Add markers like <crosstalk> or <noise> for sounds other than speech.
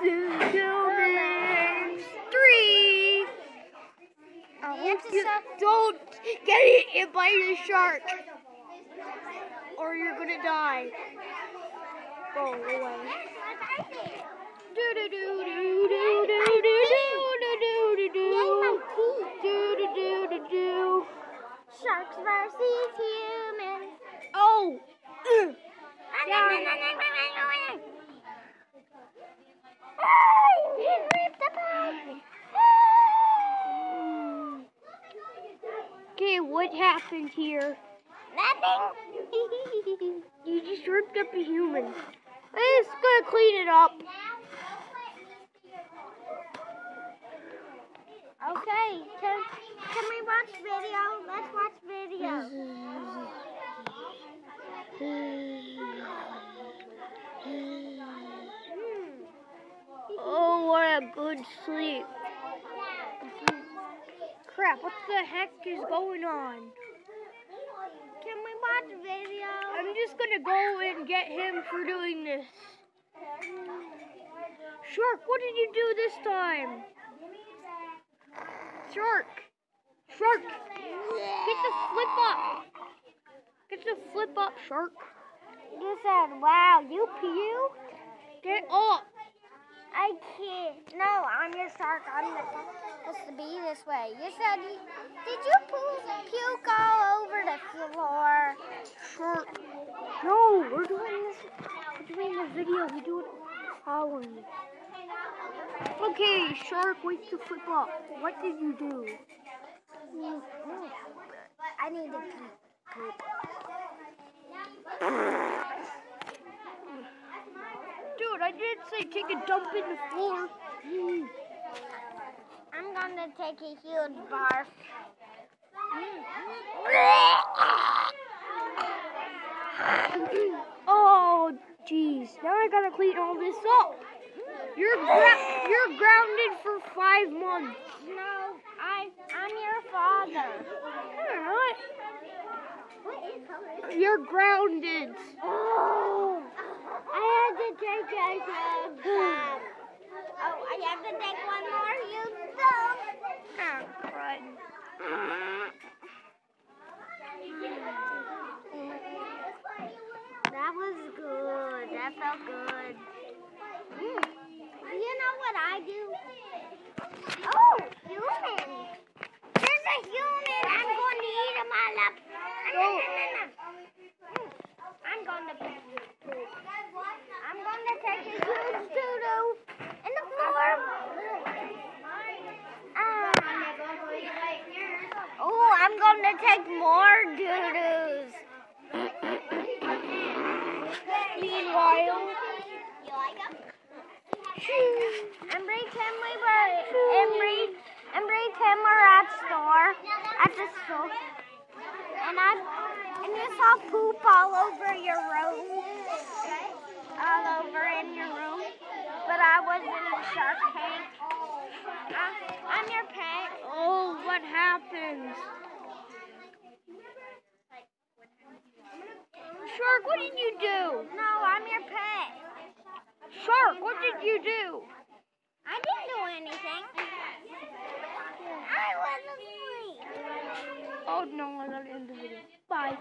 Humans three. I You don't get it by the shark, or you're gonna die. Go away. Do do do do do do do do do do do do do do do do. Sharks versus humans. Oh. Okay, what happened here? Nothing. <laughs> You just ripped up a human. I'm just gonna clean it up. Okay, can, can we watch video? Let's watch video. Oh, what a good sleep. Crap, what the heck is going on? Can we watch video? I'm just gonna go and get him for doing this. Shark, what did you do this time? Shark! Shark! Get the flip up! Get the flip up, Shark. You said, wow, you puked? Get up! I can't. No, I'm your shark. I'm not supposed to be this way. You said, you, did you puke, puke all over the floor? Shark. No, we're doing this. We're doing the video. We do it following. Okay, Shark, wait to flip up. What did you do? I need to poop. <laughs> I did say take a dump in the floor. I'm gonna take a huge barf. Oh, jeez. Now I gotta clean all this up. You're you're grounded for five months. No, I, I'm your father. You're not. You're grounded. Oh, I had to take a huge bath. Oh, I have to take one more dump. Oh, crud. That was good. That felt good. Mm. You know what I do? Oh, human. There's a human. I'm going to eat him. No, no, no, no. Mm. I'm going to poop. I'm going to take a huge doo-doo in the floor. Ah. Oh, I'm going to take more doo-doos. Meanwhile, Every time we were every every time we're at store at the store and I and you saw poop all over your room. All over in your room. But I was in a shark tank. Uh, I'm your pet. oh, what happened? Shark, what did you do? No, I'm your pet. Shark, what did you do? I didn't do anything. I was asleep. Oh no, I gotta end the video. Bye.